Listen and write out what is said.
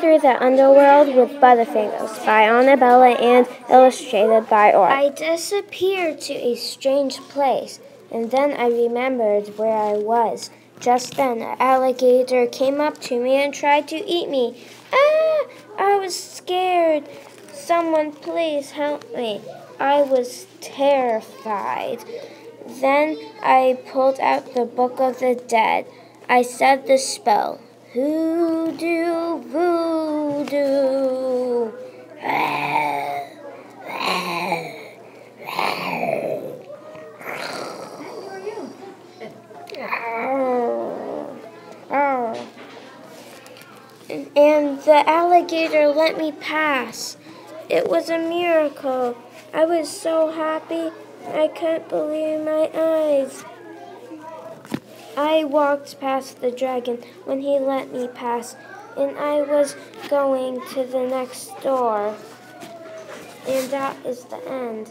Through the Underworld with Butterfingers by Aunabella and illustrated by Orr. I disappeared to a strange place, and then I remembered where I was. Just then, an alligator came up to me and tried to eat me. Ah! I was scared. Someone please help me. I was terrified. Then I pulled out the Book of the Dead. I said the spell. Hoodoo, voodoo. And the alligator let me pass. It was a miracle. I was so happy I couldn't believe my eyes. I walked past the dragon when he let me pass, and I was going to the next door. And that is the end.